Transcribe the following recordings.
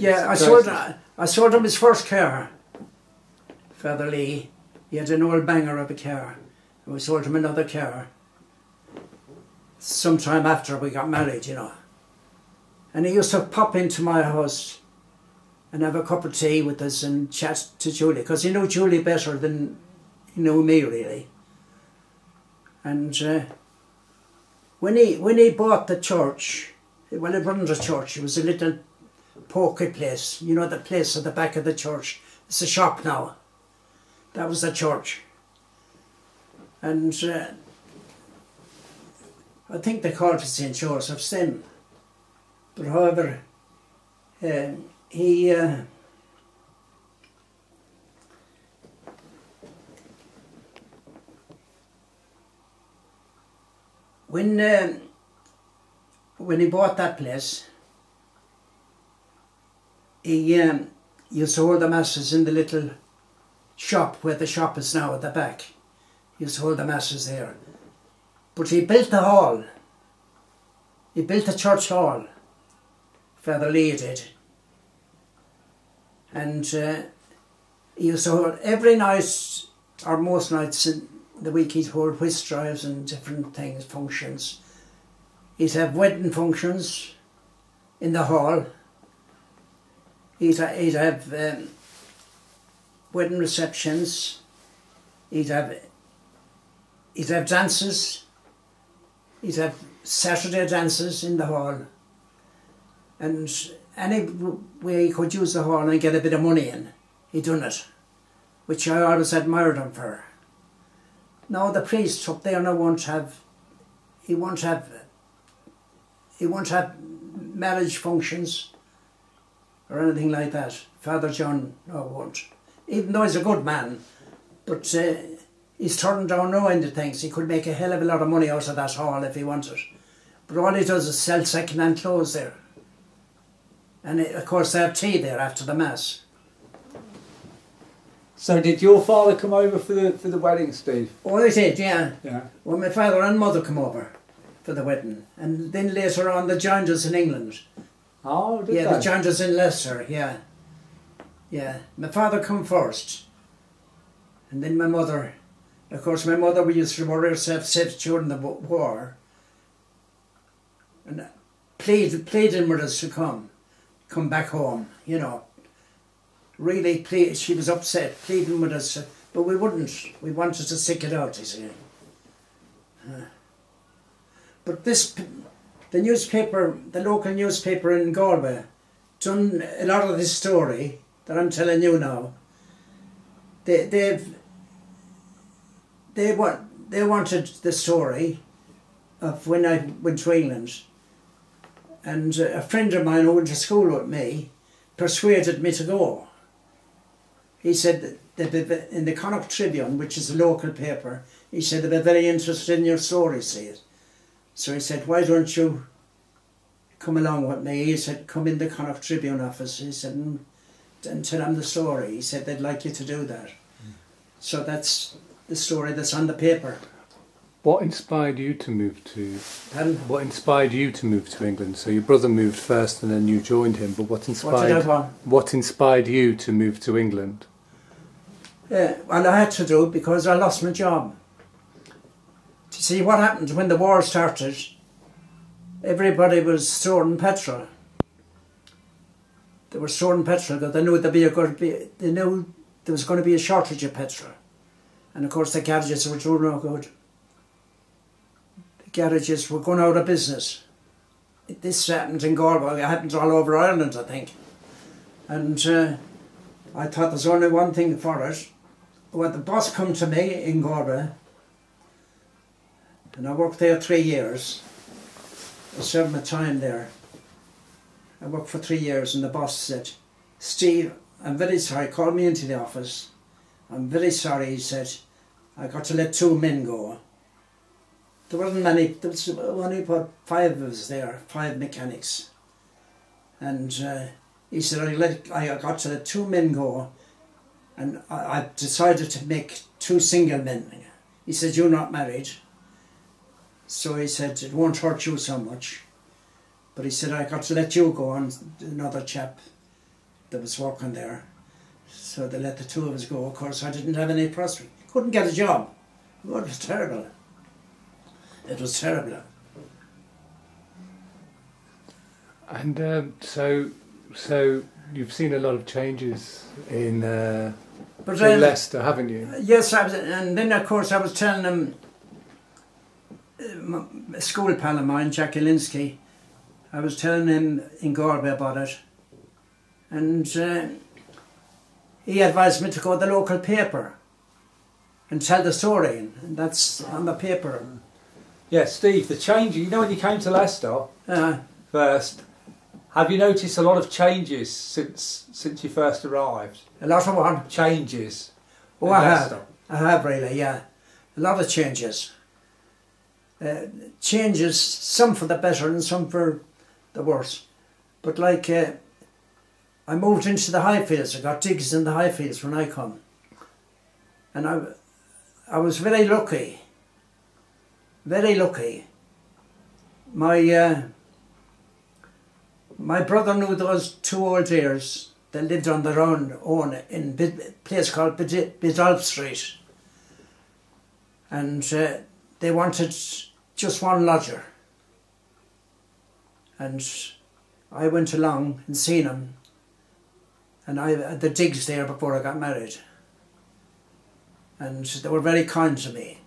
Yeah, I sold, priceless. I sold him his first car, Father Lee. He had an old banger of a car. And we sold him another car sometime after we got married, you know. And he used to pop into my house and have a cup of tea with us and chat to Julie, because he knew Julie better than he knew me, really. And uh, when he when he bought the church, well, it wasn't a church; it was a little pokey place. You know, the place at the back of the church. It's a shop now. That was the church. And uh, I think they called it St. Joseph's then. But however, uh, he. Uh, when uh, when he bought that place, he um, used to hold the masses in the little shop where the shop is now at the back. He used to hold the masses there. But he built the hall. He built the church hall. Father Lee did. And uh, he used to hold every night, or most nights in the week, he'd hold whist drives and different things, functions. He'd have wedding functions in the hall. He'd, he'd have um, wedding receptions. He'd have he'd have dances. He'd have Saturday dances in the hall. And any way he could use the hall and get a bit of money in, he done it, which I always admired him for. Now the priest up there now won't have, he won't have, he won't have marriage functions or anything like that. Father John no won't. Even though he's a good man, but uh, he's turning down no end of things. He could make a hell of a lot of money out of that hall if he wanted. But all he does is sell second-hand clothes there. And uh, of course they have tea there after the mass. So did your father come over for the for the wedding, Steve? Oh, they did, yeah. Yeah. Well, my father and mother come over for the wedding. And then later on, they joined us in England. Oh, did yeah, they? they joined us in Leicester, yeah. Yeah. My father come first. And then my mother. Of course, my mother, we used to worry herself safe during the war. And plead, pleading with us to come. Come back home, you know. Really, plead, she was upset, pleading with us. But we wouldn't. We wanted to stick it out, you see. Uh, But this, the newspaper, the local newspaper in Galway, done a lot of this story that I'm telling you now. They, they've, they want, they wanted the story of when I went to England, and a friend of mine who went to school with me persuaded me to go. He said that in the Connacht Tribune, which is a local paper, he said they'd be very interested in your story, see it. So he said, why don't you come along with me? He said, come in the Connacht Tribune office. He said, and, and tell them the story. He said, they'd like you to do that. So that's the story that's on the paper. What inspired you to move to? And What inspired you to move to England? So your brother moved first, and then you joined him. But what what inspired? want? What inspired you to move to England? Yeah, well, I had to do it because I lost my job. You see, what happened when the war started, everybody was storing petrol. They were storing petrol because they knew there'd be a good be, they knew there was going to be a shortage of petrol. And of course the garages were doing no good. The garages were going out of business. This happened in Galway, it happened all over Ireland, I think. And uh, I thought there's only one thing for it. Well, the boss come to me in Galway, and I worked there three years. I served my time there. I worked for three years, and the boss said, Steve, I'm very sorry, called me into the office. I'm very sorry, he said, I got to let two men go. There wasn't many, there was only about five of us there, five mechanics. And uh, he said, I, let, I got to let two men go, and I, I decided to make two single men. He said, You're not married. So he said, It won't hurt you so much. But he said, I got to let you go and another chap. that was working there. So they let the two of us go. Of course, I didn't have any prospect. Couldn't get a job. It was terrible. It was terrible. And um, so, so you've seen a lot of changes in, uh, in Leicester, haven't you? yes, I was, and then of course I was telling them, a school pal of mine, Jack Alinsky, I was telling him in Galway about it, and uh, he advised me to go to the local paper and tell the story, and that's on the paper. Yeah, Steve, the change, you know when you came to Leicester Uh, first, have you noticed a lot of changes since since you first arrived? a lot of one. Changes. Oh, I have. I have really, yeah. A lot of changes. Uh, changes, some for the better and some for the worse. But like, uh, I moved into the Highfields. I got digs in the Highfields when I come. And I, I was very lucky. Very lucky. My, uh, my brother knew those two old dears that lived on their own, own in a place called Bid- Biddulph Street. And uh, they wanted just one lodger. And I went along and seen them. And I had the digs there before I got married. And they were very kind to me.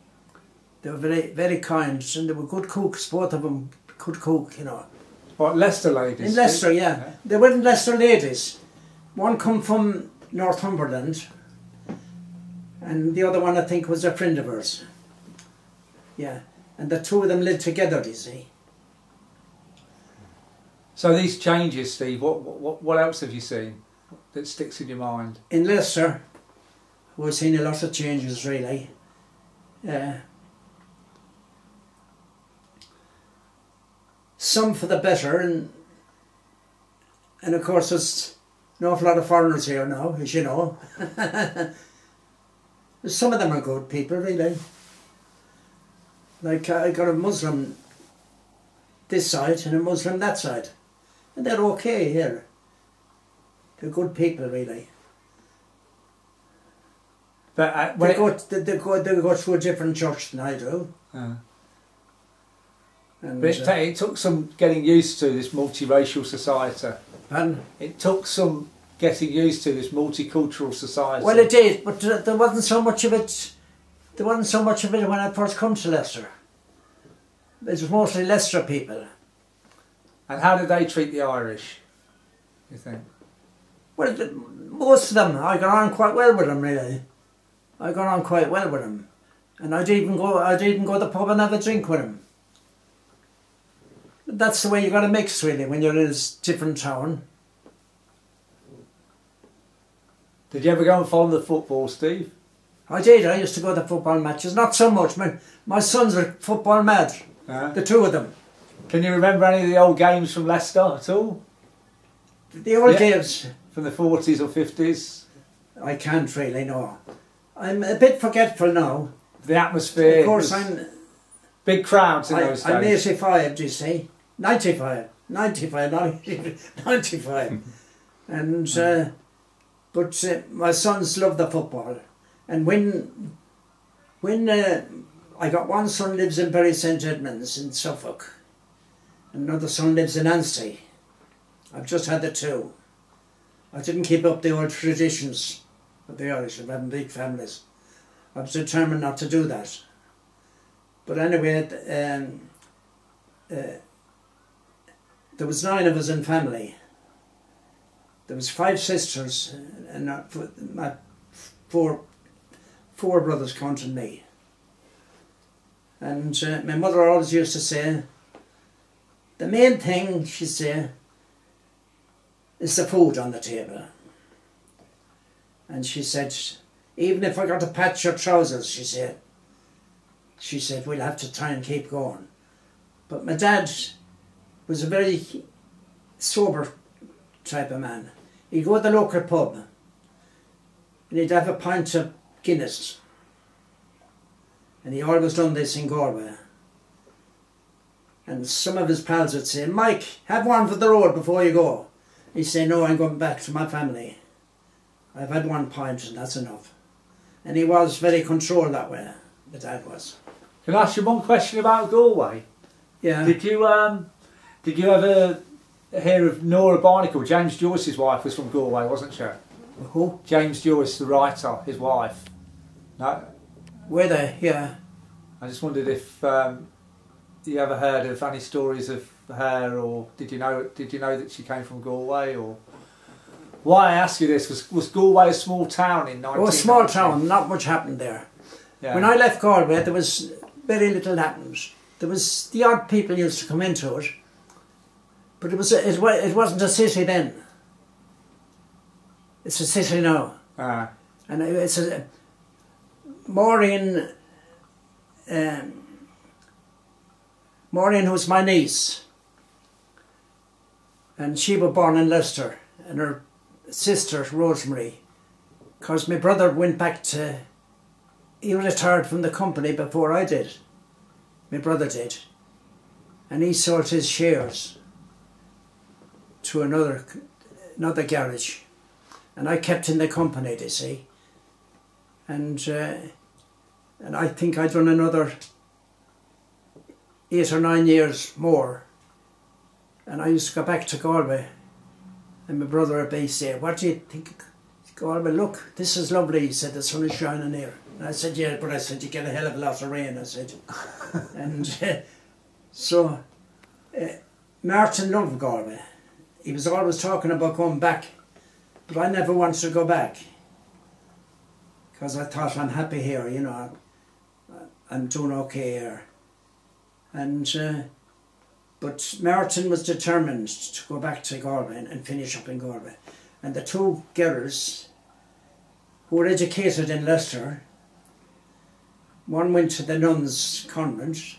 They were very, very kind, and they were good cooks. Both of them could cook, you know. What, Leicester ladies? In Leicester, yeah. They weren't Leicester ladies. One come from Northumberland, and the other one I think was a friend of hers. Yeah, and the two of them lived together. You see, So these changes, Steve, what, what, what else have you seen that sticks in your mind? in Leicester, we've seen a lot of changes really. Uh, some for the better, and and of course there's an awful lot of foreigners here now, as you know. some of them are good people, really. Like I got a Muslim this side and a Muslim that side, and they're okay here. They're good people, really. But uh, when They go, they, they go, they go to a different church than I do. uh, And, but it, uh, it took some getting used to this multiracial society. and, It took some getting used to this multicultural society. well, it did, but uh, there wasn't so much of it. There wasn't so much of it when I first come to Leicester. It was mostly Leicester people. and how did they treat the Irish? You think? Well, the, most of them, I got on quite well with them, really. I got on quite well with them, and I'd even go. I'd even go to the pub and have a drink with them. That's the way you got to mix, really, when you're in a different town. Did you ever go and follow the football, Steve? I did. I used to go to football matches. Not so much. My my sons are football mad. Uh, The two of them. can you remember any of the old games from Leicester at all? The old Yeah. days. From the 40s or 50s? I can't really know. I'm a bit forgetful now. The atmosphere. Of course, I'm. Big crowds in I, those I'm days. 85. Do you see? 95. 95. not 95. and uh, but uh, my sons love the football, and when when uh, I got one son lives in Bury St Edmunds in Suffolk, and another son lives in Anstey. I've just had the two. I didn't keep up the old traditions of the Irish of having big families. I was determined not to do that. But anyway, um, uh, there was nine of us in family. There was five sisters and not my four four brothers counting me. And uh, my mother always used to say, the main thing, she'd say, is the food on the table. And she said, even if I got to patch your trousers, she said, she said, we'll have to try and keep going. But my dad was a very sober type of man. He'd go to the local pub and he'd have a pint of Guinness. And he always done this in Galway. And some of his pals would say, Mike, have one for the road before you go. He'd say, no, I'm going back to my family. I've had one pint and that's enough. And he was very controlled that way, the dad was. Can I ask you one question about Galway? Yeah. Did you um, did you ever hear of Nora Barnacle? James Joyce's wife was from Galway, wasn't she? Who? James Joyce, the writer, his wife. No, Were they? Yeah. I just wondered if um, you ever heard of any stories of her, or did you know did you know that she came from Galway, or why I ask you this was was Galway a small town in 19? Oh, a small town, not much happened there. Yeah. When I left Galway, there was very little happened. There was the odd people used to come into it, but it was a, it, wa- it wasn't a city then. It's a city now, Ah, and it's a Maureen. Um, Maureen, who's my niece, and she was born in Leicester, and her sister Rosemary, because my brother went back to. He retired from the company before I did. My brother did, and he sold his shares to another another garage, and I kept in the company. You see? And uh, and I think I done another eight or nine years more. And I used to go back to Galway, and my brother at base said, "What do you think, Galway? Look, this is lovely." He said, "The sun is shining here." And I said, "Yeah," but I said, "You get a hell of a lot of rain." I said, and uh, so uh, Martin loved Galway. He was always talking about going back, but I never wanted to go back because I thought I'm happy here. You know, I'm, doing okay here. And uh, but Martin was determined to go back to Galway and, and finish up in Galway. And the two girls who were educated in Leicester, one went to the nuns' convent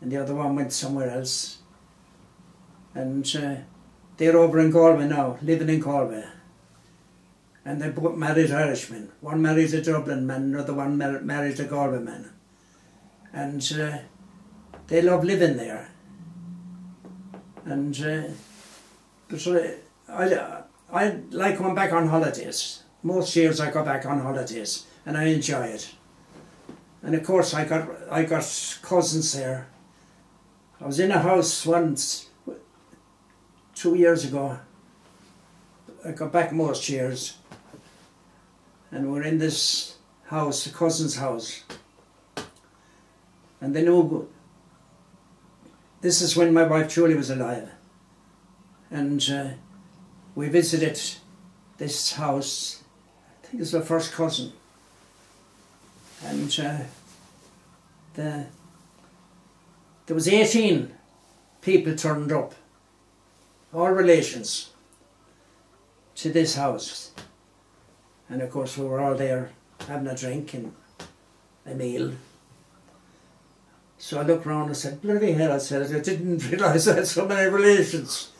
and the other one went somewhere else. And uh, they're over in Galway now, living in Galway. And they both married Irishmen. One married a Dublin man, another one mar- married a Galway man. And uh, they love living there. And uh, but uh, I, I like going back on holidays. Most years I go back on holidays and I enjoy it. And of course I got I got cousins there. I was in a house once two years ago. I got back most years. And we're in this house, a cousin's house. And they knew this is when my wife Julie was alive. And uh, we visited this house, I think it's my first cousin. And uh, the, there was 18 people turned up, all relations, to this house. And of course we were all there having a drink and a meal. So I looked round and said, bloody hell, I said, I didn't realise I had so many relations.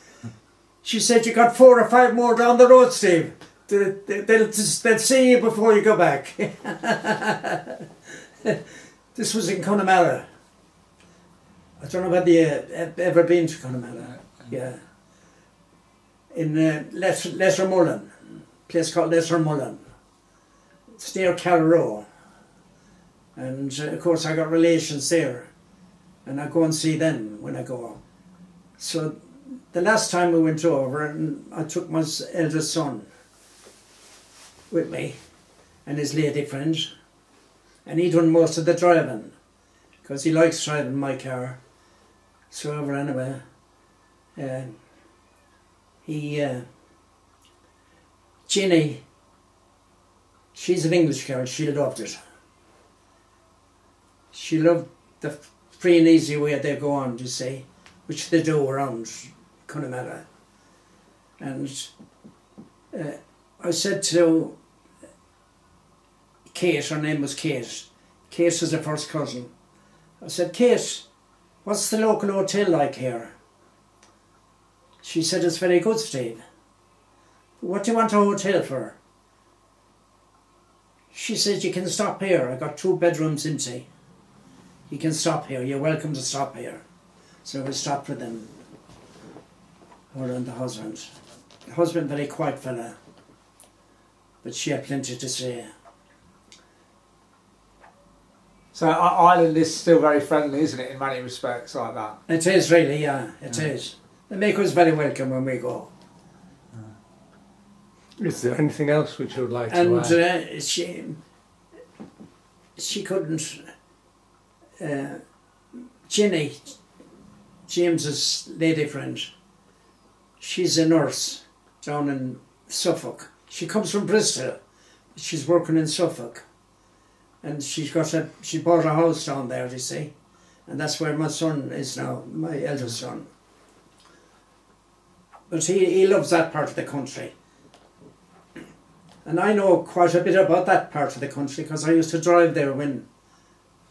She said, you got four or five more down the road, Steve. They- they- They'll, they'll see you before you go back. this was in Connemara. I don't know whether you have ever been to Connemara. Yeah. In uh, Les- Lettermullen, place called Lettermullen. It's near Carraroe. And uh, of course I got relations there. And I go and see them when I go. So the last time we went over, and I took my eldest son with me and his lady friend. And he done most of the driving because he likes driving my car. So over anyway, uh, he, uh, Ginny, she's an English girl, she loved it. She loved the free and easy way they go on, you see, which they do around Connemara. And uh, I said to Kate, her name was Kate, Kate is the first cousin. I said, Kate, what's the local hotel like here? She said, it's very good, Steve. What do you want a hotel for? She said, you can stop here. I got two bedrooms empty. You can stop here. You're welcome to stop here. So we stopped with them. Her and the husband. husband very quiet fella, but she had plenty to say. So Ireland is still very friendly, isn't it, in many respects like that? It is really, yeah, it is. Yeah. They make us very welcome when we go. Is there anything else which you would like to and add? uh, she she couldn't uh, Ginny James's lady friend she's a nurse down in Suffolk. She comes from Bristol. She's working in Suffolk. And she's got a she bought a house down there you see. And that's where my son is now my eldest son. But he, he loves that part of the country and I know quite a bit about that part of the country because I used to drive there when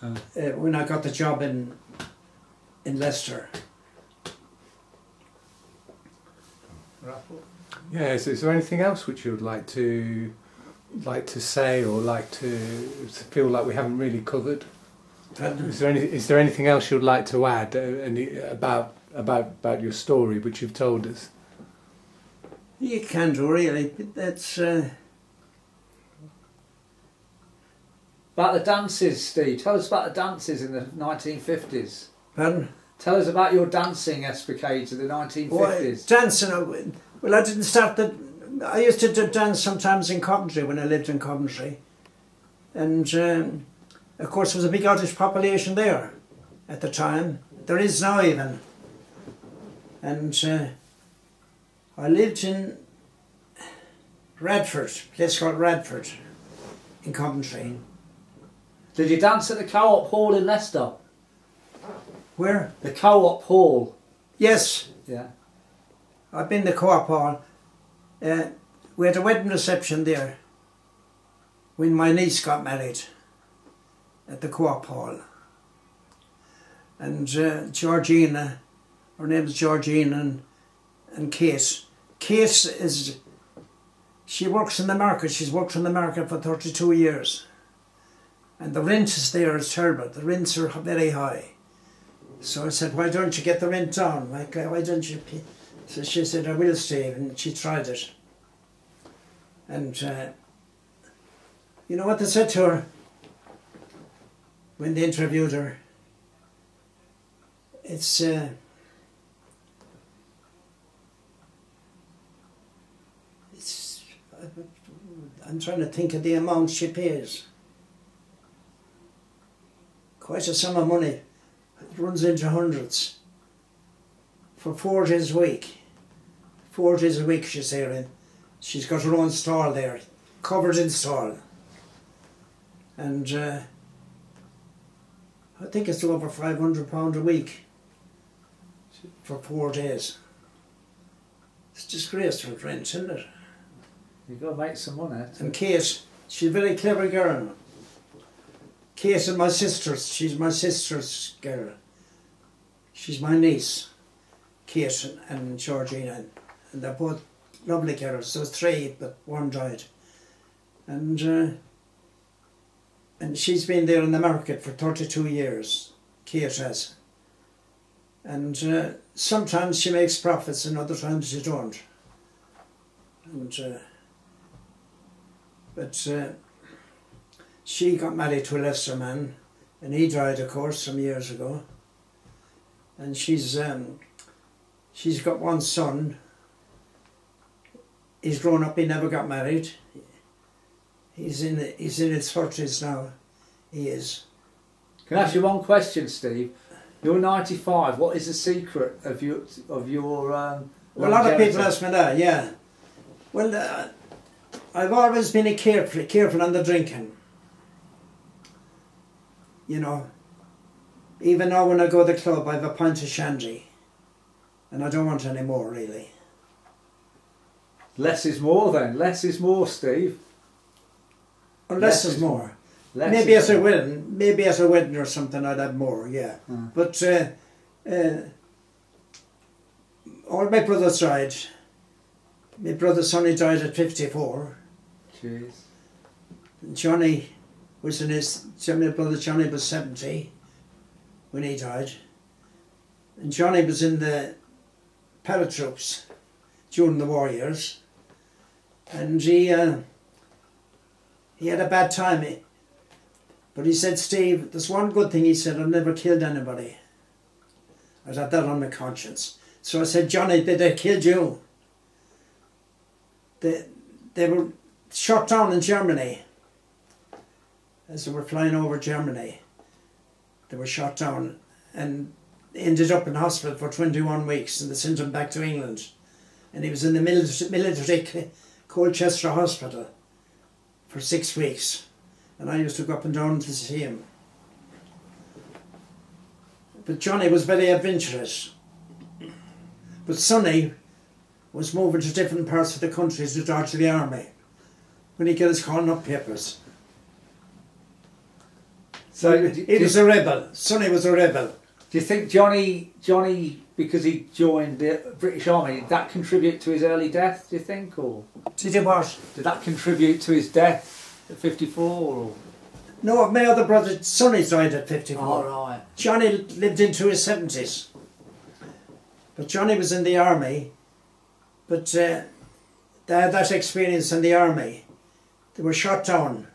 Uh. uh, when I got the job in in Leicester. Yes. Is there anything else which you would like to like to say or like to feel like we haven't really covered? And Is there any, is there anything else you'd like to add uh, any, about about about your story which you've told us? you can do really. That's uh, About the dances, Steve. Tell us about the dances in the 1950s. pardon? Tell us about your dancing escapades of the Well, 1950s. dancing. uh, Well, I didn't start the. I used to do dance sometimes in Coventry when I lived in Coventry, and um, of course there was a big Irish population there at the time. There is now even, and uh, I lived in Radford, a place called Radford, in Coventry. Did you dance at the Co-op Hall in Leicester? Where? The Co-op Hall. Yes, Yeah. I've been to Co-op Hall. Uh, we had a wedding reception there when my niece got married at the Co-op Hall. And uh, Georgina, her name's Georgina and, and Kate. Kate is, she works in the market. She's worked in the market for 32 years. And the rent is there is terrible. The rents are very high. So I said, why don't you get the rent down? Why, why don't you pay? So she said, I will, Steve, and she tried it. And uh, you know what they said to her when they interviewed her? It's uh, it's I'm trying to think of the amount she pays. Quite a sum of money. It runs into hundreds for four days a week. Four days a week she's there in. She's got her own stall there, covered in stall. And uh, I think it's over five hundred pound a week for four days. It's disgraceful rent, isn't it? You've got to make some money. And Kate, she's a very clever girl. Kate and my sisters, she's my sister's girl. She's my niece, Kate and Georgina, and they're both lovely girls. There was three, but one died. And uh, and she's been there in the market for 32 years, Kate has. And uh, sometimes she makes profits and other times she don't. And uh, but uh, she got married to a Leicester man, and he died, of course, some years ago. And she's um, she's got one son. He's grown up. He never got married. He's in he's in his forties now. He is. Can I ask you one question, Steve? You're 95. What is the secret of your of your? Um, Well, a lot of people ask me that. Yeah. Well, uh, I've always been a careful careful on the drinking. You know. Even now, when I go to the club, I have a pint of shandy, and I don't want any more really. Less is more, then. Less is more, Steve. Unless Less there's is more. Less maybe is at a wedding, maybe at a wedding or something, I'd have more. Yeah. Mm. But uh, uh, all my brothers died. My brother Sonny died at fifty-four. Jeez. Johnny was in his. My brother Johnny was seventy when he died, and Johnny was in the paratroops. during the war years, and he uh, he had a bad time. But he said, Steve, there's one good thing. He said, I've never killed anybody. I had that on my conscience. So I said, Johnny, did they kill you? They, they were shot down in Germany as they were flying over Germany. They were shot down and ended up in hospital for 21 weeks and they sent him back to England. And he was in the military, military Colchester Hospital for six weeks. And I used to go up and down to see him. But Johnny was very adventurous. But Sonny was moving to different parts of the country to dodge the army when he got his calling up papers. So, he, he was a rebel. Sonny was a rebel. do you think Johnny, Johnny, because he joined the British Army, did that contribute to his early death? Do you think, or Did he what? did that contribute to his death at fifty-four? Or No, my other brother Sonny died at 54. all right, Johnny lived into his 70s. But Johnny was in the army, but uh, they had that experience in the army. They were shot down.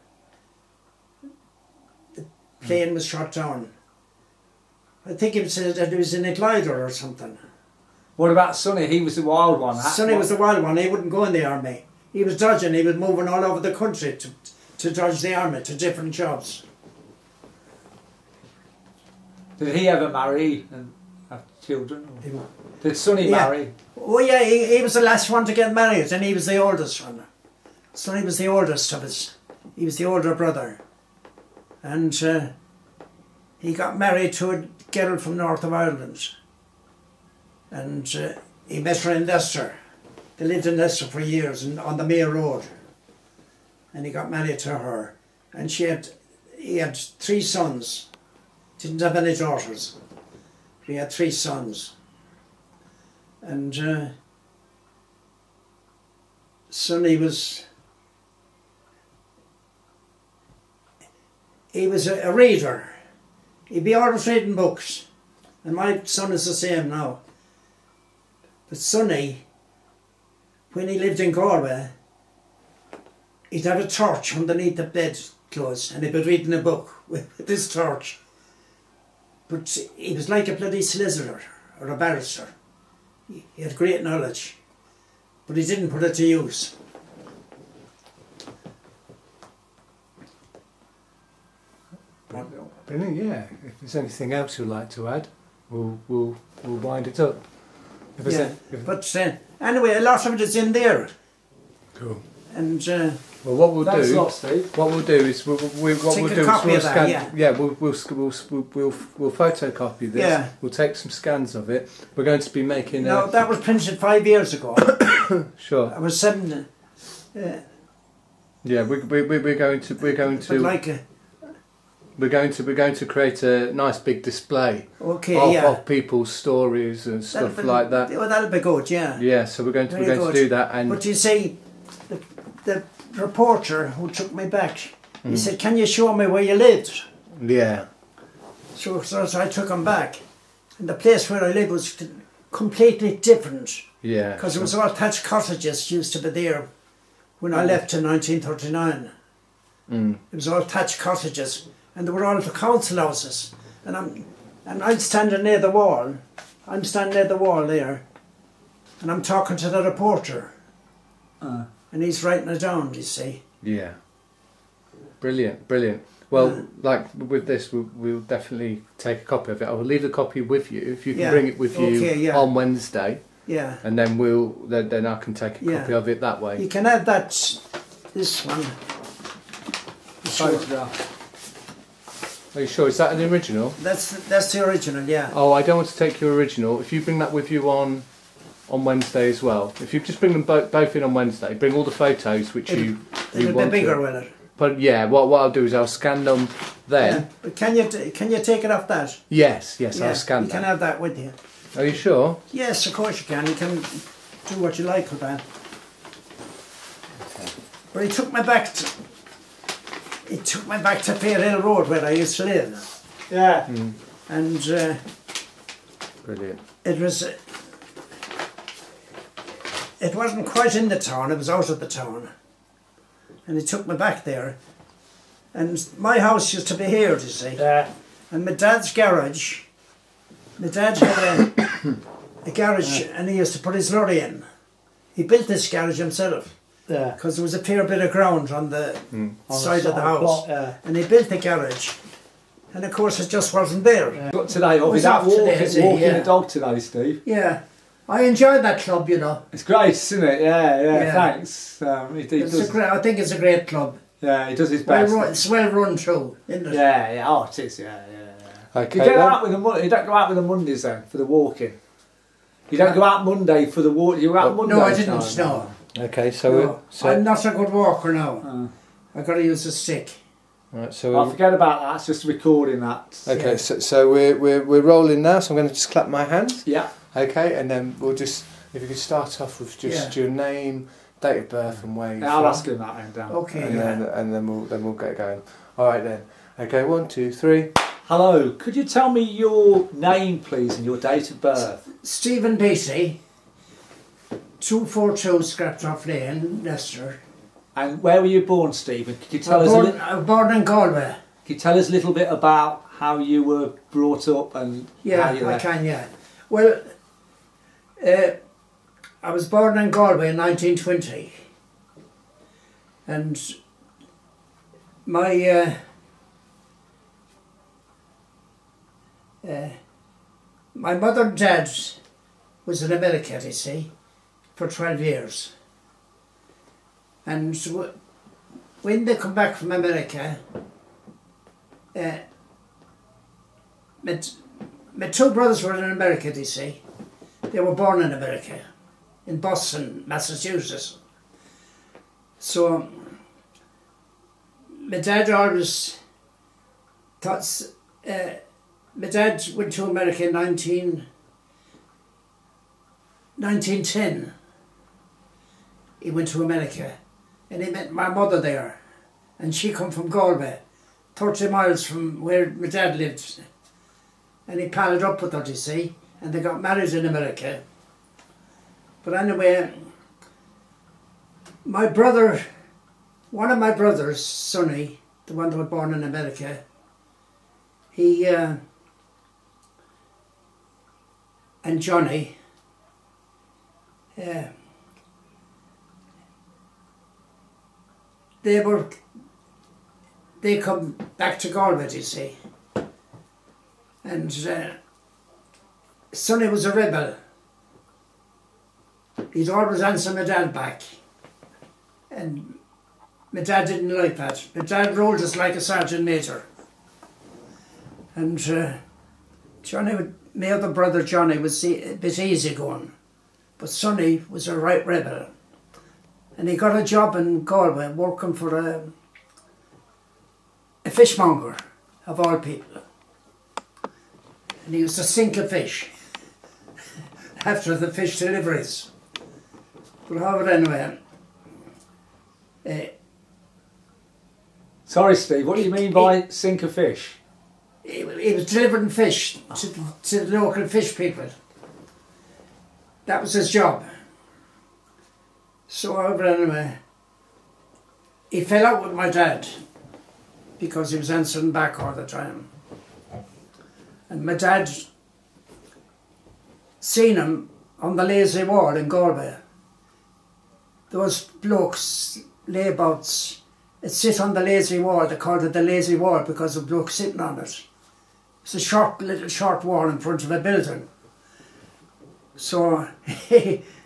Plane was shot down. I think it was, that it was in a glider or something. What about Sonny? He was the wild one. Sonny was the wild one, he wouldn't go in the army. He was dodging, he was moving all over the country to, to dodge the army, to different jobs. Did he ever marry and have children? Did Sonny Yeah. marry? Oh yeah, he, he was the last one to get married, and he was the oldest one. So he was the oldest of us. He was the older brother, and uh, he got married to a girl from north of Ireland, and uh, he met her in Leicester. They lived in Leicester for years, and on the Mere Road, and he got married to her, and she had he had three sons. Didn't have any daughters. He had three sons and uh, Sonny was he was a, a reader. He'd be always reading books, and my son is the same now. But Sonny, when he lived in Galway, he'd have a torch underneath the bed clothes, and he'd be reading a book with, with this torch. But he was like a bloody solicitor or a barrister. He had great knowledge, but he didn't put it to use. Brilliant, yeah. If there's anything else you'd like to add, we'll we'll we'll wind it up. If Yeah, if- But uh, anyway, a lot of it is in there, cool. and uh, Well, what we'll do, what we'll do is we'll, we'll, what we'll a do is we'll of that, scan. yeah. we'll, we'll we'll we'll we'll we'll photocopy this. Yeah. We'll take some scans of it. We're going to be making. no, a, that was printed five years ago. sure. I was seven. Uh, Yeah, we, we, we, we're going to we're going to like, uh, we're going to we're going to create a nice big display okay, of, yeah, of people's stories and stuff be- like that. Oh, that'll be good, yeah. Yeah, so we're going to we're going good. to do that and But you see, the, the reporter who took me back, Mm. he said, "Can you show me where you lived?" yeah, So, so, so I took him back, and the place where I lived was completely different. yeah. Because it was all thatched cottages used to be there when I left in 1939. Mm. It was all thatched cottages, and they were all at the council houses. And I'm, and I'm standing near the wall. I'm standing near the wall there, and I'm talking to the reporter, Uh, and he's writing it down. You see, Yeah. Brilliant, brilliant. Well, Yeah. like with this, we'll, we'll definitely take a copy of it. I'll leave the copy with you if you can Yeah. bring it with you Okay, yeah. on Wednesday, yeah. and then we'll then, then I can take a Yeah. copy of it that way. You can have that. This one. photograph. Are you sure? Is that an original? That's that's the original. Yeah. Oh, I don't want to take your original. If you bring that with you on on Wednesday as well, if you just bring them both both in on Wednesday, bring all the photos which you you It'll be want. bigger To. with it. But yeah, what what I'll do is I'll scan them then. Yeah. But can you can you take it off that? Yes, yes, yeah. I'll scan You can have that with you. Are you sure? Yes, of course you can. You can do what you like with that. But he took me back to. He took me back to Fair Hill Road where I used to live, Yeah. and uh, Brilliant. it was. Uh, it wasn't quite in the town, it was out of the town. And he took me back there. And my house used to be here, you see. Yeah. And my dad's garage, my dad had a, a garage and he used to put his lorry in. He built this garage himself Yeah. because there was a fair bit of ground on the On side of the house. plot, yeah. And they built the garage. And of course it just wasn't there. Yeah. Got today, I'll be was that off today, walking, is he? walking Yeah. the dog today, Steve. Yeah. I enjoyed that club, you know. It's great, isn't it? Yeah, yeah. Yeah. Thanks. Um, he, he It's does, a great, I think it's a great club. yeah, he does his Well best. run, it's well run through, isn't it? Yeah, yeah. Oh, it is. Yeah, yeah. yeah. Okay. You get then. out with the Mon- You don't go out with the Mondays then for the walking. You don't go out Monday for the walk. You go out Monday. No, I didn't. No, Okay, so no. we so I'm not a good walker now. Uh, I've got to use a stick. right, so I'll we- forget about that. It's just recording that. okay, yeah. so, so we're, we're we're rolling now. So I'm going to just clap my hands. Yeah. Okay, and then we'll just if you could start off with just your name, date of birth, and where you're yeah I'll from. ask him that then, Dan. Okay. and yeah. then and then we'll then we'll get going. All right then. Okay, one, two, three. Hello. Could you tell me your name, please, and your date of birth? Stephen Beatty, 242 Scraptoft Lane, Leicester. And where were you born, Stephen? Could you tell I us? born, I was born in Galway. could you tell us a little bit about how you were brought up and Yeah, how you I can, yeah. Well, uh, I was born in Galway in 1920. And my uh, uh, my mother and dad was in America, you see, for 12 years. And w- when they come back from America, uh, my, my two brothers were in America, you see? They were born in America, in Boston, Massachusetts. So, my dad always thought, uh, my dad went to America in 19, 1910. He went to America and he met my mother there. And she come from Galway, 30 miles from where my dad lived and he palled up with her, you see, and they got married in America. But anyway, my brother, one of my brothers, Sonny, the one that was born in America, he uh, and Johnny, uh, they were, they come back to Galway, you see. And uh, Sonny was a rebel. He'd always answer my dad back. And my dad didn't like that. My dad rolled us like a sergeant major. And uh, Johnny, my other brother Johnny was a bit easy going. But Sonny was a right rebel. And he got a job in Galway working for a, a fishmonger, of all people and he used to sink a fish after the fish deliveries. But however, anyway, uh, Sorry, Steve. What do you mean by sink a fish? he, he was delivering fish to, to the local fish people. That was his job. So, anyway, he fell out with my dad because he was answering back all the time. And my dad seen him on the lazy wall in Galway. Those blokes, layabouts, it sit on the lazy wall. They called it the lazy wall because of blokes sitting on it. It's a short, little short wall in front of a building. So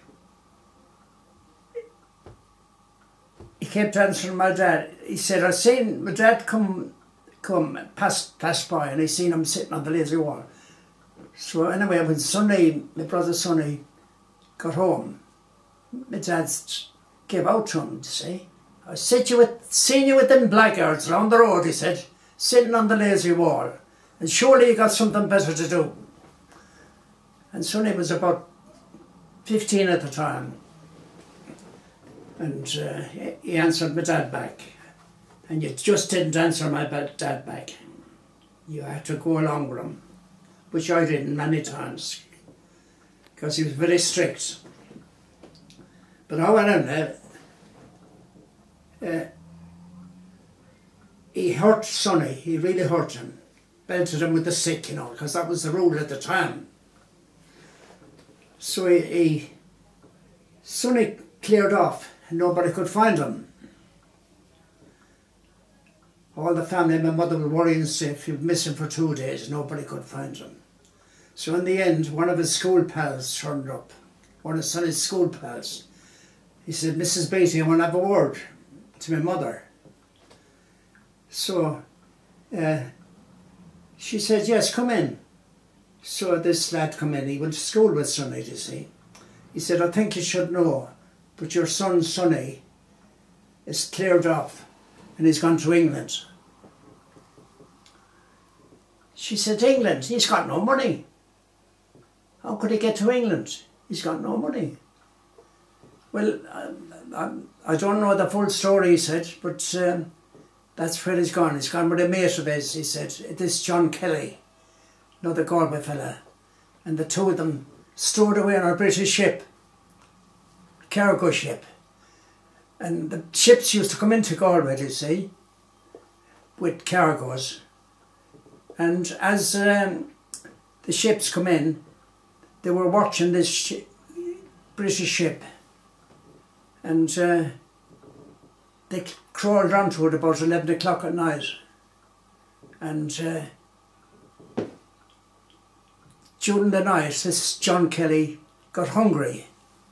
he, kept answering my dad. He said, I seen my dad come come passed passed by and I seen him sitting on the lazy wall. So anyway, when Sonny, my brother Sonny, got home, my dad gave out to him to say, I said you with seen you with them blackguards along the road, he said, sitting on the lazy wall. And surely you got something better to do. And Sonny was about fifteen at the time. And uh, he- answered my dad back. And you just didn't answer my dad back. You had to go along with him, which I did many times, because he was very strict. But I went in there. Uh, he hurt Sonny, he really hurt him. Belted him with the stick, you know, because that was the rule at the time. So he, he Sonny cleared off and nobody could find him. All the family, my mother was worrying if you miss him for two days, nobody could find him. So in the end, one of his school pals turned up, one of Sonny's school pals. He said, Mrs. Beatty, I want to have a word to my mother. So uh, she said, yes, come in. So this lad come in, he went to school with Sonny, you see. He said, I think you should know, but your son Sonny is cleared off and he's gone to England. She said, England? He's got no money. How could he get to England? He's got no money. Well, I, I, I don't know the full story, he said, but um, that's where he's gone. He's gone with a mate of his, he said. This John Kelly, another Galway fella. And the two of them stowed away on a British ship, cargo ship. And the ships used to come into Galway, you see, with cargoes. And as um, the ships come in, they were watching this sh British ship. And uh, they crawled onto it about 11 o'clock at night. And uh, during the night, this John Kelly got hungry.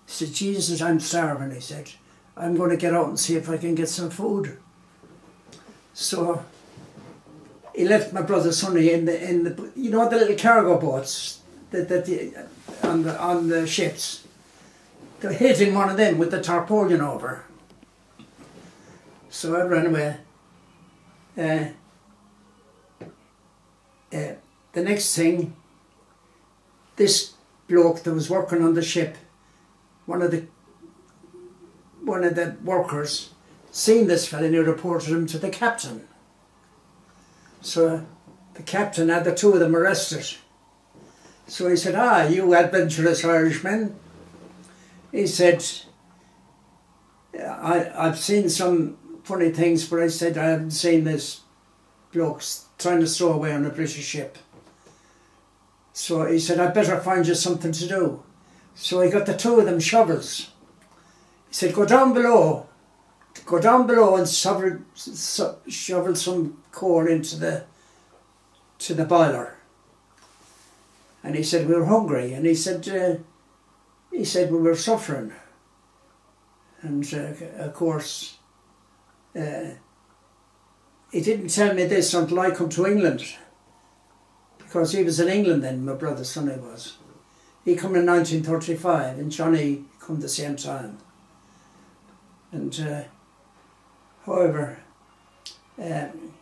Said, Jesus, I'm starving, he said. I'm going to get out and see if I can get some food. So he left my brother Sonny in the in the you know the little cargo boats that that on the on the ships. They hid in one of them with the tarpaulin over. So I ran away. Uh, uh, the next thing, this bloke that was working on the ship, one of the one of the workers, seen this fellow and he reported him to the captain. So the captain had the two of them arrested. So he said, ah, you adventurous Irishmen. He said, I, I've seen some funny things, but I said I haven't seen this bloke trying to stow away on a British ship. So he said, I'd better find you something to do. So he got the two of them shovels. He said, go down below, go down below and shovel, shovel some coal into the, to the boiler. And he said, we were hungry. And he said, uh, he said, we were suffering. And uh, of course, uh, he didn't tell me this until I come to England. Because he was in England then, my brother Sonny was. He come in 1935 and Johnny come the same time. And uh, however, um,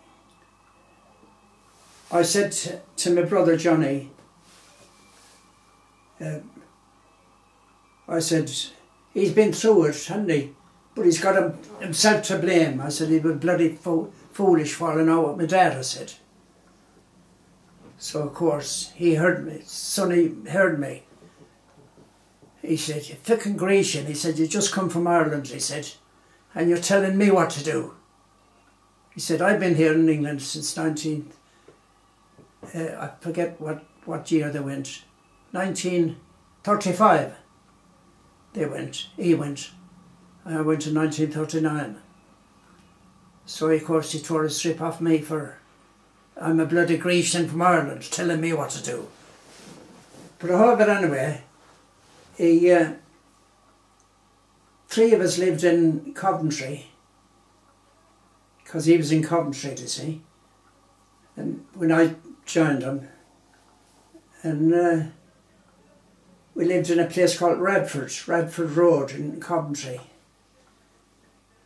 I said to, my brother Johnny, uh, I said, he's been through it, hasn't he? But he's got him, himself to blame. I said he was bloody fo foolish falling out what my dad had said. So of course he heard me, Sonny heard me. He said, you fucking Grecian, he said, you just come from Ireland, he said, and you're telling me what to do. He said, I've been here in England since 19, uh, I forget what, what year they went, 1935 they went, he went. I went in 1939. So of course he tore a strip off me for I'm a bloody Grecian from Ireland telling me what to do. But however anyway, he, uh, three of us lived in Coventry because he was in Coventry, you see. And when I joined him, and uh, we lived in a place called Radford, Radford Road in Coventry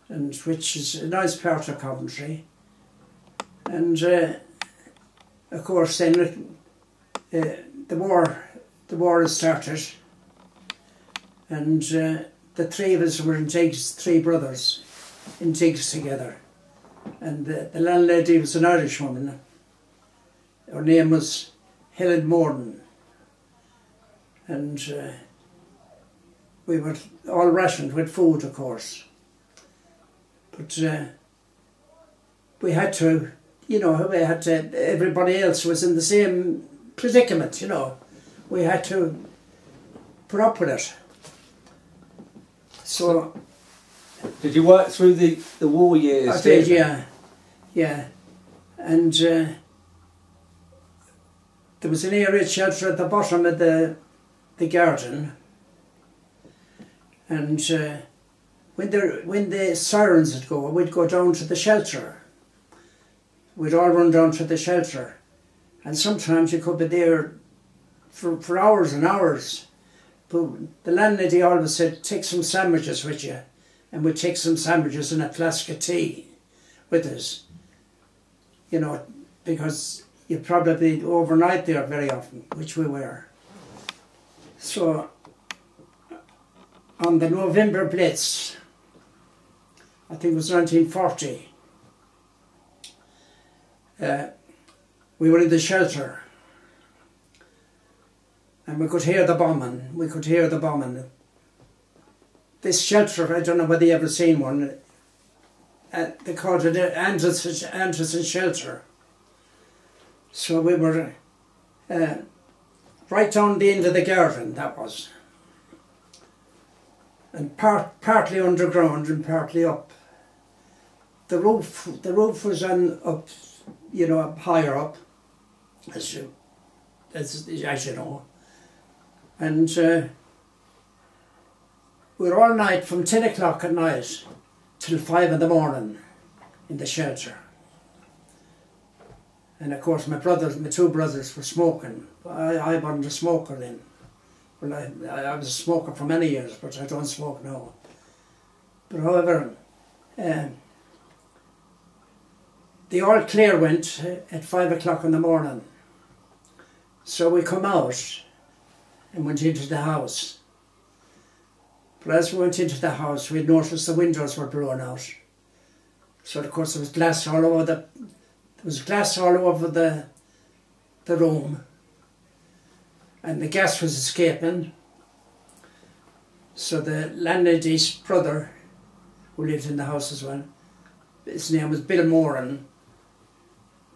and which is a nice part of Coventry. And uh, of course, then uh, the war, the war has started, and uh, the three of us were in digs, three brothers, in digs together, and the, the landlady was an Irish woman. Her name was Helen Morden, and uh, we were all rationed with food, of course. But uh, we had to, you know, we had to, everybody else was in the same predicament, you know. We had to put up with it. So Did you work through the, the war years? I did, yeah, yeah. And uh, there was an area shelter at the bottom of the the garden, and uh, when the when the sirens would go, we'd go down to the shelter. We'd all run down to the shelter, and sometimes you could be there for, for hours and hours. The landlady always said, "Take some sandwiches with you," and we'd take some sandwiches and a flask of tea with us. You know, because you'd probably be overnight there very often, which we were. So, on the November Blitz, I think it was 1940, uh, we were in the shelter and we could hear the bombing. We could hear the bombing. This shelter, I don't know whether you ever seen one. Uh, they called it Anderson, Anderson Shelter. So we were uh, right down the end of the garden. That was, and part, partly underground and partly up. The roof, the roof was on up, you know, up higher up, as you, as, as you know and uh, we were all night from 10 o'clock at night till 5 in the morning in the shelter. And of course my brothers, my two brothers were smoking. I, I wasn't a smoker then. Well, I, I was a smoker for many years, but I don't smoke now. But however, um, the all clear went at 5 o'clock in the morning. So we come out and went into the house. But as we went into the house, we noticed the windows were blown out. So of course there was glass all over the there was glass all over the the room. And the gas was escaping. So the landlady's brother, who lived in the house as well, his name was Bill Moran.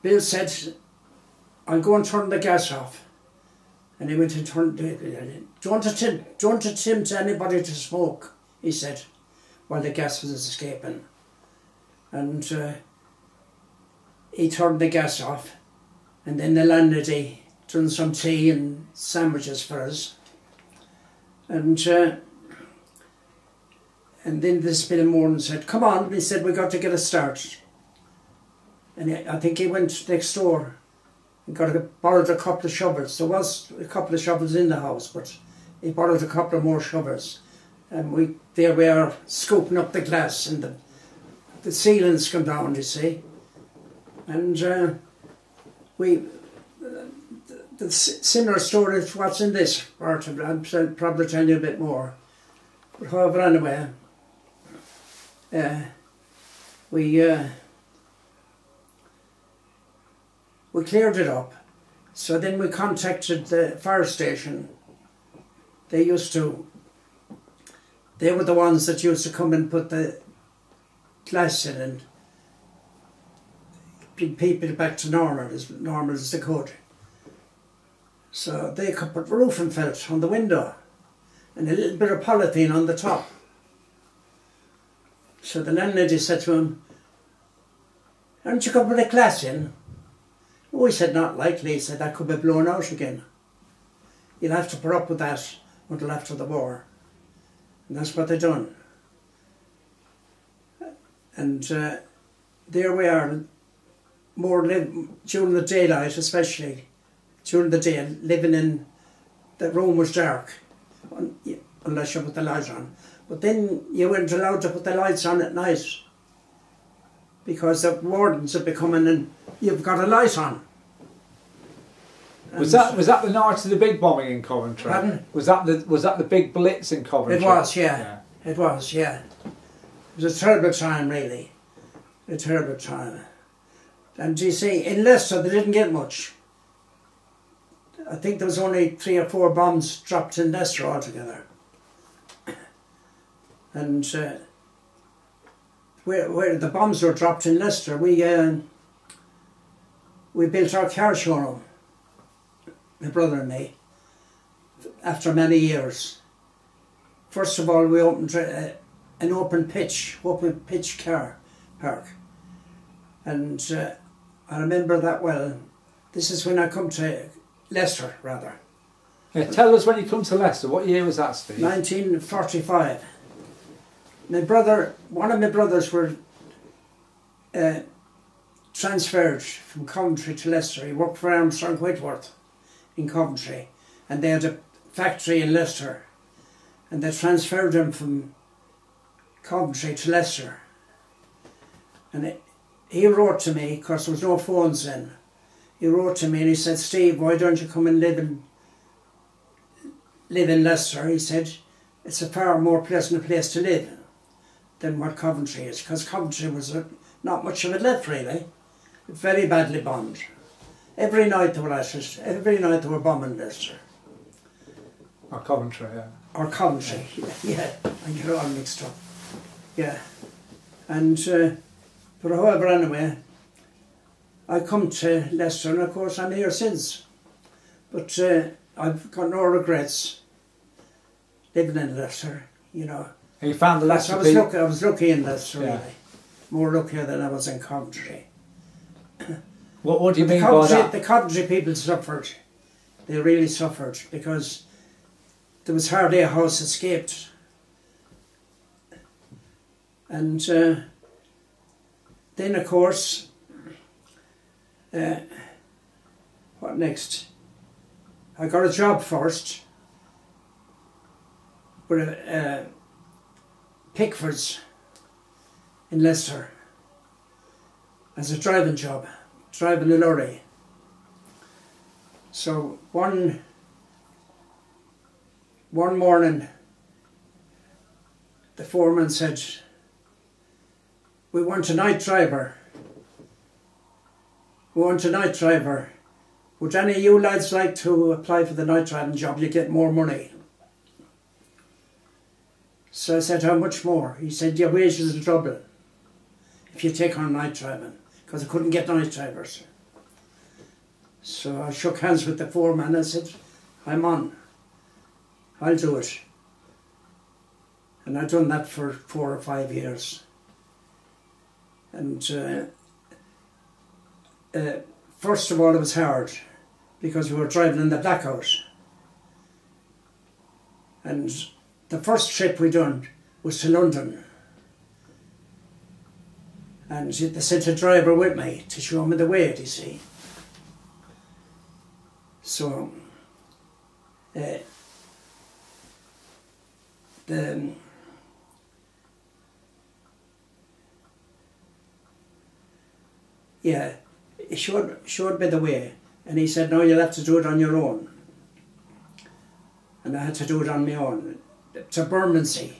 Bill said, I'll go and turn the gas off. And he went and turned, don't attempt, don't attempt anybody to smoke, he said, while the gas was escaping. And uh, he turned the gas off, and then the landlady done some tea and sandwiches for us. And uh, and then this Bill Moran said, come on, he said, we got to get a start. And I think he went next door got a, borrowed a couple of shovels. There was a couple of shovels in the house, but he borrowed a couple of more shovels. And we there we are scooping up the glass and the the ceilings come down, you see. And uh, we uh, the, the similar story to what's in this part of. I'll probably tell you a bit more. But however, anyway, uh, we uh, we cleared it up. So then we contacted the fire station. They used to, they were the ones that used to come and put the glass in and bring people back to normal, as normal as they could. So they could put roofing felt on the window and a little bit of polythene on the top. So the landlady said to him, Aren't you going to put a glass in? Oh, he said, not likely. He said, that could be blown out again. You'll have to put up with that until after the war. And that's what they done. And uh, there we are, more live, during the daylight especially, during the day, living in, the room was dark, unless you put the lights on. But then you weren't allowed to put the lights on at night because the wardens would be coming and you've got a light on. Was that was that the night of the big bombing in Coventry? Pardon? Was that the was that the big blitz in Coventry? It was, yeah. It was, yeah. It was a terrible time, really. A terrible time. And do you see, in Leicester, they didn't get much. I think there was only three or four bombs dropped in Leicester altogether. And uh, where, where the bombs were dropped in Leicester, we, uh, we built our car showroom, my brother and me, after many years. First of all, we opened uh, an open pitch, open pitch car park. And uh, I remember that well. This is when I come to Leicester, rather. Yeah, tell us when you come to Leicester. What year was that, Steve? 1945. My brother, one of my brothers were uh, transferred from Coventry to Leicester. He worked for Armstrong Whitworth in Coventry and they had a factory in Leicester and they transferred him from Coventry to Leicester. And it, he wrote to me, because there was no phones then, he wrote to me and he said, Steve, why don't you come and live in live in Leicester? He said, it's a far more pleasant place to live than what Coventry is, because Coventry was a, not much of it left really. Very badly bombed. Every night they were at every night they were bombing Leicester. Or Coventry, yeah. Or Coventry, yeah, I get it all mixed up. Yeah. And, uh, but however, anyway, I come to Leicester and of course I'm here since. But uh, I've got no regrets living in Leicester, you know. You found the I Leicester was, lucky, I was lucky in Leicester, Yeah. More luckier than I was in Coventry. What, what do you the mean by that? the country people suffered. They really suffered because there was hardly a house escaped. And uh, then, of course, uh, what next? I got a job first a, uh, Pickford's in Leicester as a driving job, driving a lorry. So one one morning the foreman said, We want a night driver. We want a night driver. Would any of you lads like to apply for the night driving job? You get more money. So I said, How much more? He said, Your wages will double if you take on night driving, because I couldn't get night drivers. So I shook hands with the foreman and said, I'm on. I'll do it. And I've done that for four or five years. And uh, uh, first of all, it was hard because we were driving in the blackout. And the first trip we done was to London. And they sent a driver with me to show me the way, you see. So, uh, the yeah, he showed showed me the way, and he said, "No, you'll have to do it on your own." And I had to do it on my own to Bermondsey.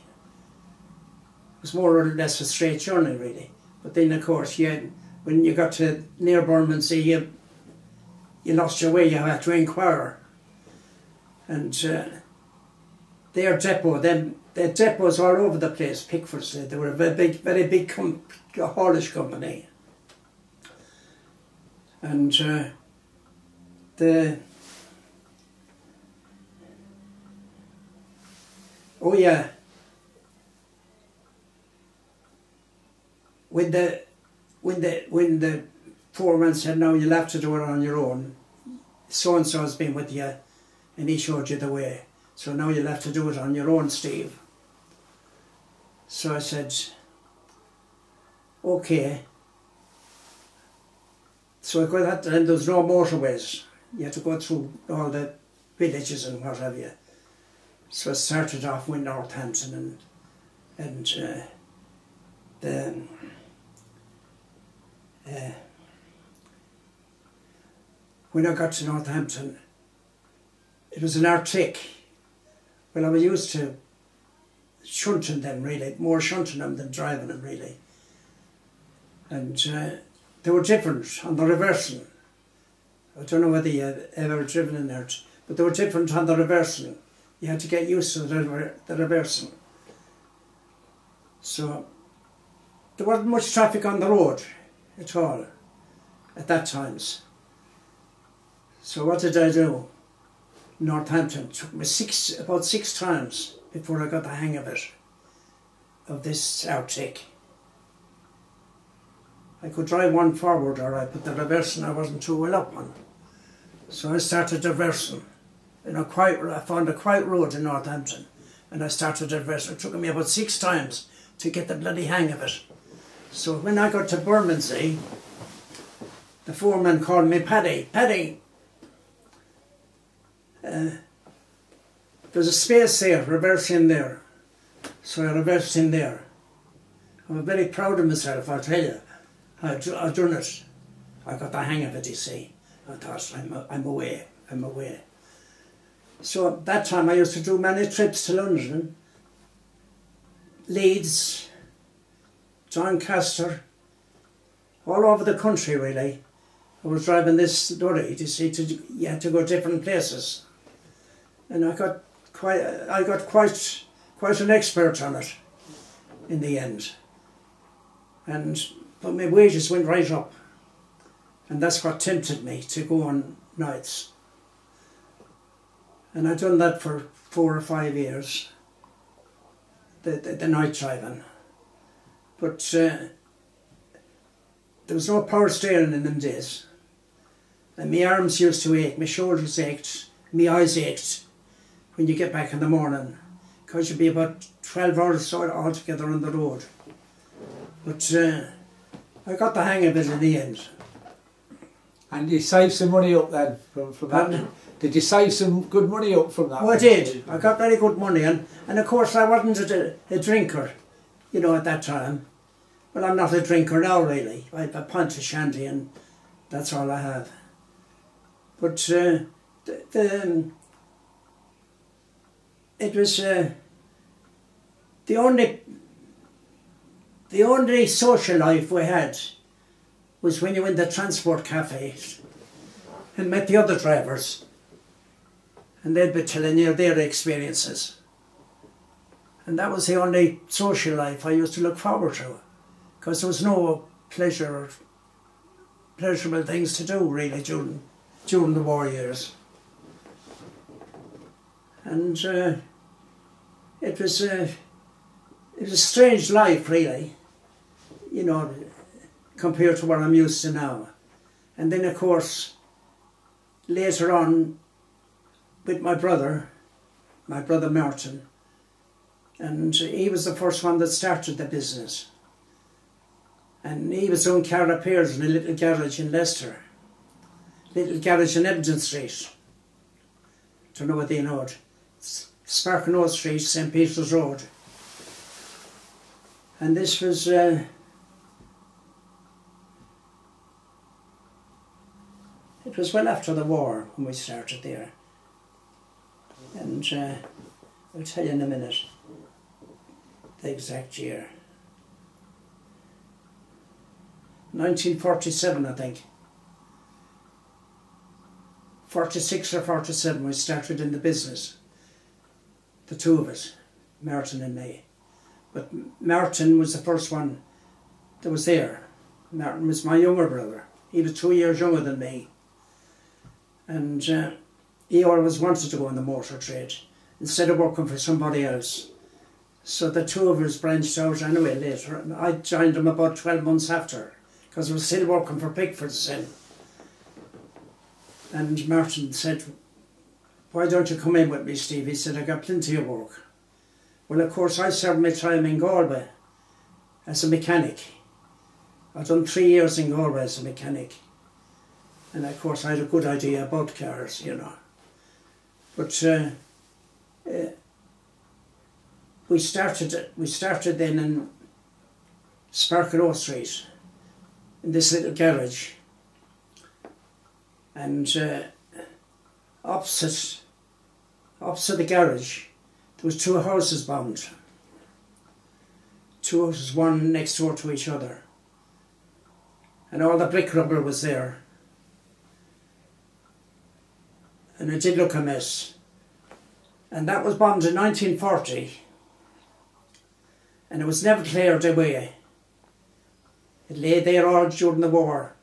It was more or less a straight journey, really. But then, of course, you when you got to near Bermondsey, you you lost your way. You had to inquire, and uh, their depot, then their depots all over the place. Pickford's, they were a very big, very big com- haulage company, and uh, the oh yeah. When the when the when the foreman said no, you'll have to do it on your own. So and so has been with you, and he showed you the way. So now you'll have to do it on your own, Steve. So I said, okay. So I got that, and there was no motorways. You had to go through all the villages and what have you. So I started off with Northampton and and uh, the uh, when I got to Northampton, it was an Arctic. Well, I was used to shunting them really, more shunting them than driving them really. And uh, they were different on the reversing. I don't know whether you had ever driven in there, but they were different on the reversing. You had to get used to the, the reversing. So there wasn't much traffic on the road at all at that times. So what did I do? Northampton took me six about six times before I got the hang of it, of this outtake. I could drive one forward all right, but the reversing I wasn't too well up on. So I started reversing. In a quiet, I found a quiet road in Northampton and I started reversing. It took me about six times to get the bloody hang of it. So when I got to Bermondsey, the foreman called me Paddy. Paddy, uh, there's a space there, reverse in there. So I reversed in there. I'm very proud of myself, I'll tell you. I've, I've done it. I got the hang of it, you see. I thought, I'm, I'm away, I'm away. So at that time I used to do many trips to London, Leeds, Doncaster, all over the country really. I was driving this lorry, you see, to, you had to go different places. And I got quite, I got quite, quite an expert on it in the end. And, but my wages went right up. And that's what tempted me to go on nights. And I'd done that for four or five years, the, the, the night driving. But uh, there was no power steering in them days. And my arms used to ache, my shoulders ached, my eyes ached when you get back in the morning. Because you'd be about 12 hours altogether on the road. But uh, I got the hang of it in the end. And you saved some money up then from, from that? Did you save some good money up from that? Oh, I did. I got very good money, and, and of course I wasn't a, a drinker, you know, at that time. Well, I'm not a drinker now, really. I have a pint of shandy, and that's all I have. But uh, the, the um, it was uh, the only the only social life we had was when you went to transport cafes and met the other drivers and they'd be telling you their experiences. And that was the only social life I used to look forward to, because there was no pleasure, pleasurable things to do really during during the war years. And uh, it was uh, it was a strange life really, you know, compared to what I'm used to now. And then of course, later on, with my brother, my brother Martin, and he was the first one that started the business. And he was on car repairs in a little garage in Leicester, little garage in Ebden Street. Don't know whether you know it. Sparkenhoe Street, St Peter's Road. And this was uh, it was well after the war when we started there. And uh, I'll tell you in a minute the exact year. 1947, I think. 46 or 47, we started in the business. The two of us, Martin and me. But Martin was the first one that was there. Martin was my younger brother. He was two years younger than me. And uh, he always wanted to go in the motor trade instead of working for somebody else. So the two of us branched out anyway later. And I joined him about 12 months after because I was still working for Pickford's then. And Martin said, why don't you come in with me, Steve? He said, I got plenty of work. Well, of course, I served my time in Galway as a mechanic. I've done three years in Galway as a mechanic. And of course, I had a good idea about cars, you know. But uh, uh, we started we started then in Sparkenhoe Street in this little garage. And uh, opposite opposite the garage there was two houses bound. Two houses one next door to each other. And all the brick rubber was there and it did look a mess and that was bombed in 1940 and it was never cleared away. It lay there all during the war,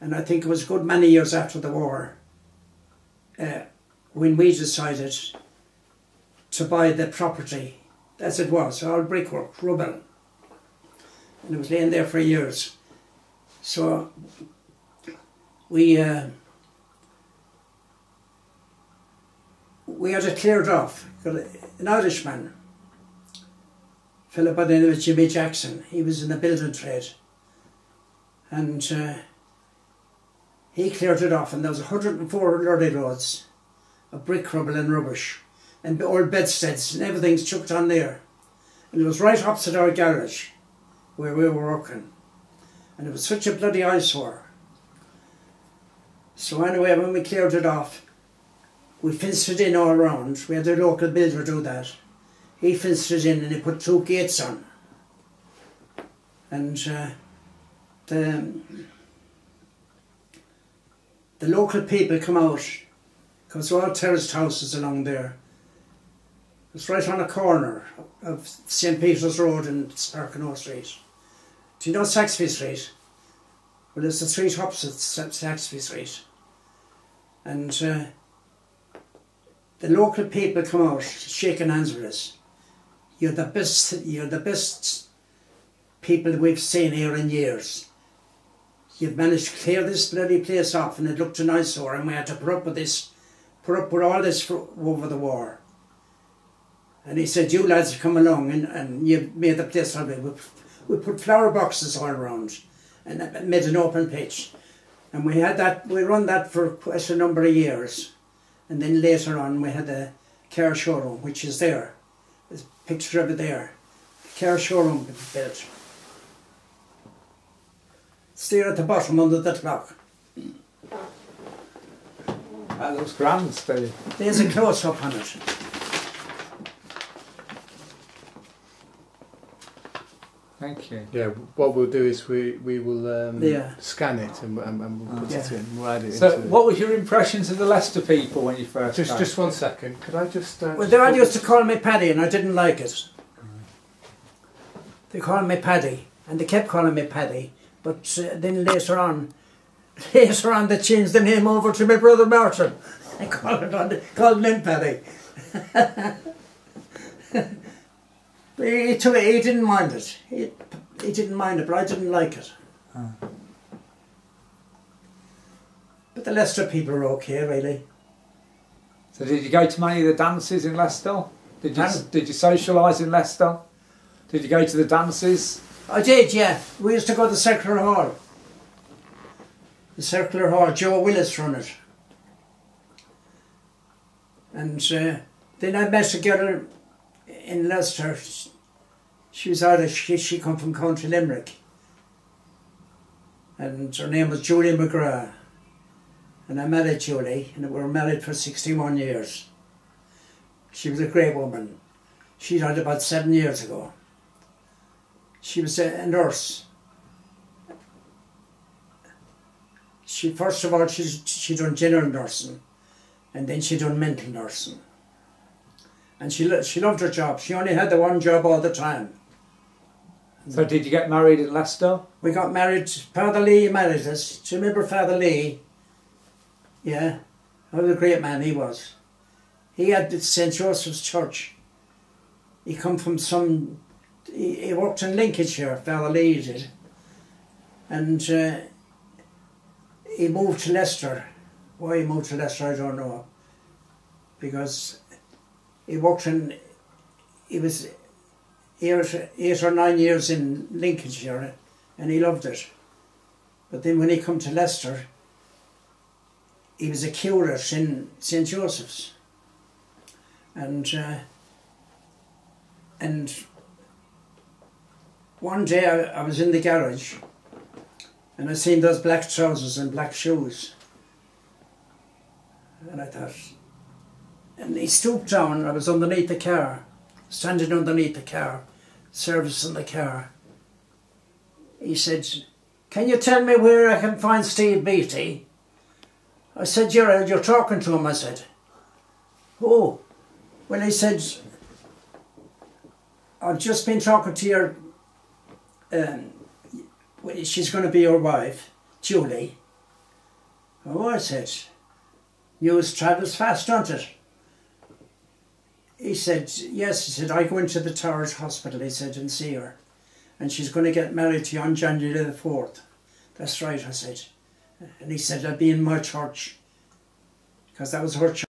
and I think it was a good many years after the war uh, when we decided to buy the property as it was, all brickwork, rubble. And it was laying there for years. So we uh, we had it cleared off. An Irishman, fellow by the name of Jimmy Jackson, he was in the building trade. And uh, he cleared it off and there was 104 lorry loads of brick rubble and rubbish and old bedsteads and everything's chucked on there. And it was right opposite our garage where we were working. And it was such a bloody eyesore. So anyway, when we cleared it off, we fenced in all round. We had the local builder do that. He fenced it in and he put two gates on. And uh, the, the local people come out, because there are terraced houses along there. It's right on a corner of St. Peter's Road and Sparkenhoe Street. Do you know Saxby Street? Well, it's the street opposite Saxby Street. And uh, the local people come out shaking hands with us. You're the best, you're the best people we've seen here in years. You've managed to clear this bloody place off and it looked an eyesore and we had to put up with this, put up with all this for, over the war. And he said, you lads have come along and, and you've made the place lovely. We, we put flower boxes all around and made an open pitch. And we had that, we run that for quite a number of years. And then later on we had the car showroom, which is there. There's a picture of it there. The car showroom built. It's at the bottom under the clock. That looks grand, Steve. There's a close-up on it. Thank you. Yeah, what we'll do is we, we will um, Yeah. scan it and, and, and we'll put it Yeah. in. We'll add it So, into what was your impressions of the Leicester people when you first Just came? just one second. Could I just? Uh, Well, they used to call me Paddy and I didn't like it. They called me Paddy and they kept calling me Paddy. But uh, then later on, later on they changed the name over to my brother Martin. and called, it on, called him Paddy. He, took he didn't mind it. He, he didn't mind it, but I didn't like it. But the Leicester people are okay, really. So, did you go to many of the dances in Leicester? Did you did you socialise in Leicester? Did you go to the dances? I did, yeah. We used to go to the Circular Hall. The Circular Hall, Joe Willis run it. And uh, then I met a girl in Leicester. She was Irish, she, she come from County Limerick. And her name was Julie McGrath. And I married Julie, and we were married for 61 years. She was a great woman. She died about seven years ago. She was a, nurse. She first of all she she done general nursing, and then she done mental nursing. And she lo- she loved her job. She only had the one job all the time. So, did you get married in Leicester? We got married. Father Lee married us. Do you remember Father Lee? Yeah, what a great man he was. He had St Joseph's Church. He come from some. He, he worked in Lincolnshire. Father Lee did, and uh, he moved to Leicester. Why he moved to Leicester, I don't know. Because he worked in. He was eight, eight or nine years in Lincolnshire and he loved it. But then when he come to Leicester, he was a curate in St Joseph's. And uh, and one day I, I was in the garage and I seen those black trousers and black shoes. And I thought, and he stooped down, I was underneath the car, standing underneath the car, servicing the car. He said, Can you tell me where I can find Steve Beatty? I said, Gerald, you're talking to him, I said. Oh, well, he said, I've just been talking to your. Um, she's going to be your wife, Julie. Oh, I said, news travels fast, don't it? He said, yes. He said, I go into the Towers Hospital, he said, and see her. And she's going to get married to you on January the 4th. That's right, I said. And he said, I'll be in my church. Because that was her church.